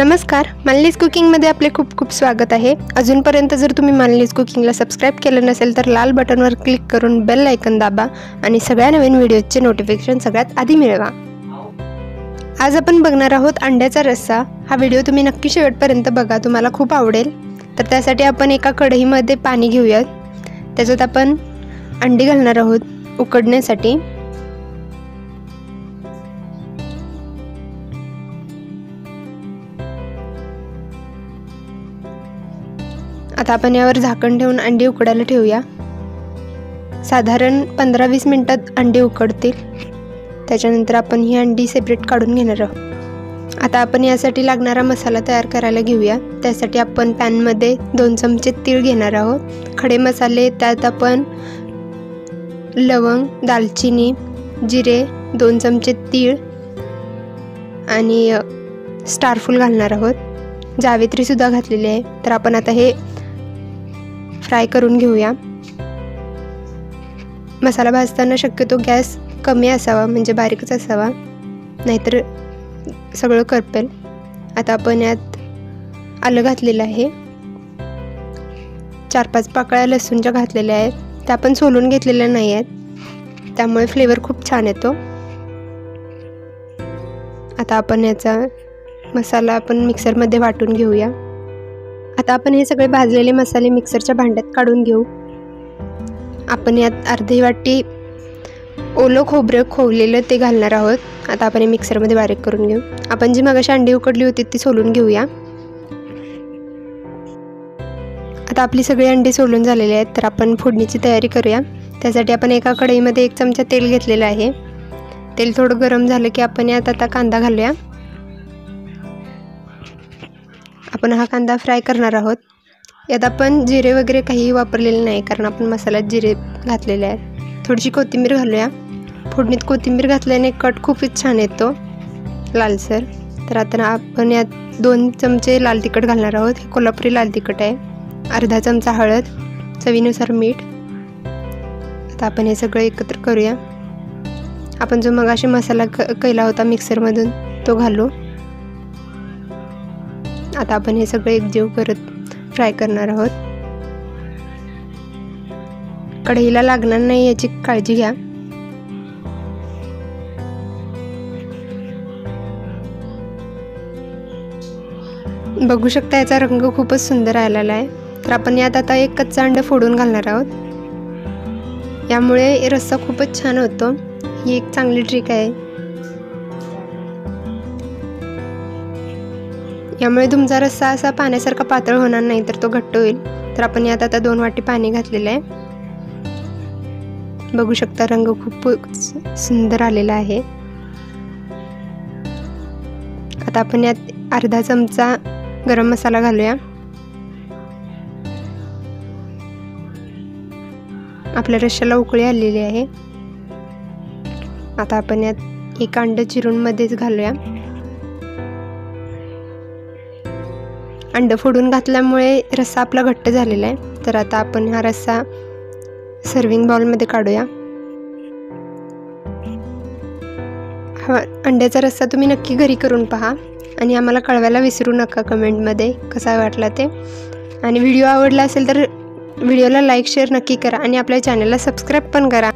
नमस्कार मानलीज कुकिंगमध्ये आपले खूप खूप स्वागत आहे. अजूनपर्यंत जर तुम्ही मानलीज कुकिंगला सबस्क्राईब केलं नसेल तर लाल बटनवर क्लिक करून बेल आयकन दाबा आणि सगळ्या नवीन व्हिडिओचे नोटिफिकेशन सगळ्यात आधी मिळवा. आज आपण बघणार आहोत अंड्याचा रस्सा. हा व्हिडिओ तुम्ही नक्की शेवटपर्यंत बघा तुम्हाला खूप आवडेल. तर त्यासाठी आपण एका कढईमध्ये पाणी घेऊयात. त्याच्यात आपण अंडी घालणार आहोत उकडण्यासाठी. आता आपण यावर झाकण ठेवून अंडी उकडायला ठेवूया. साधारण पंधरा वीस मिनटात अंडी उकडतील. त्याच्यानंतर आपण ही अंडी सेपरेट काढून घेणार आहोत. आता आपण यासाठी लागणारा मसाला तयार करायला घेऊया. त्यासाठी आपण पॅनमध्ये दोन चमचे तीळ घेणार आहोत. खडे मसाले त्यात आपण लवंग दालचिनी जिरे दोन चमचे तीळ आणि स्टारफूल घालणार आहोत. जावेत्रीसुद्धा घातलेली आहे. तर आपण आता हे फ्राय करून घेऊया. मसाला भाजताना शक्यतो गॅस कमी असावा म्हणजे बारीकच असावा. नाहीतर सगळं करपेल. आता आपण यात आलं घातलेलं आहे. चार पाच पाकळ्या लसूणच्या घातलेल्या आहेत त्या आपण सोलून घेतलेल्या नाही आहेत. त्यामुळे फ्लेवर खूप छान येतो. आता आपण याचा मसाला आपण मिक्सरमध्ये वाटून घेऊया. आता आपण हे सगळे भाजलेले मसाले मिक्सरच्या भांड्यात काढून घेऊ. आपण यात अर्धी वाटी ओलं खोबरं खोवलेलं ते घालणार आहोत. आता आपण हे मिक्सरमध्ये बारीक करून घेऊ. आपण जी मगाशी अंडी उकडली होती ती सोलून घेऊया. आता आपली सगळी अंडी सोलून झालेली आहेत तर आपण फोडणीची तयारी करूया. त्यासाठी आपण एका कढईमध्ये एक चमचा तेल घेतलेलं आहे. तेल थोडं गरम झालं की आपण यात आता कांदा घालूया. आपण हा कांदा फ्राय करणार आहोत. यात आपण जिरे वगैरे काहीही वापरलेले नाही कारण आपण मसाल्यात जिरे घातलेले आहेत. थोडीशी कोथिंबीर घालूया. फोडणीत कोथिंबीर घातल्याने कट खूपच छान येतो लालसर. तर आता आपण यात दोन चमचे लाल तिखट घालणार आहोत. हे कोल्हापुरी लाल तिखट आहे. अर्धा चमचा हळद चवीनुसार मीठ. आता आपण हे सगळं एकत्र करूया. आपण जो मगाशी मसाला क केला होता मिक्सरमधून तो घालू. आता आपण हे सगळं एकजीव करत फ्राय करणार आहोत. कढईला लागणार नाही याची काळजी घ्या. बघू शकता याचा रंग खूपच सुंदर आलेला आहे. तर आपण यात आता एक कच्चा अंड फोडून घालणार आहोत. यामुळे रस्सा खूपच छान होतो. ही एक चांगली ट्रिक आहे. यामुळे तुमचा रस्सा असा पाण्यासारखा पातळ होणार नाही तर तो घट्ट होईल. तर आपण यात आता दोन वाटी पाणी घातलेलं आहे. बघू शकता रंग खूप सुंदर आलेला आहे. आता आपण यात अर्धा चमचा गरम मसाला घालूया. आपल्या रश्श्याला उकळी आलेली आहे. आता आपण यात एक अंड चिरून मध्येच घालूया. अंडं फोडून घातल्यामुळे रस्सा आपला घट्ट झालेला आहे. तर आता आपण हा रस्सा सर्विंग बाउलमध्ये काढूया. हा अंड्याचा रस्सा तुम्ही नक्की घरी करून पहा आणि आम्हाला कळवायला विसरू नका कमेंटमध्ये कसा वाटला ते. आणि व्हिडिओ आवडला असेल तर व्हिडिओला लाईक शेअर नक्की करा आणि आपल्या चॅनलला सबस्क्राईब पण करा.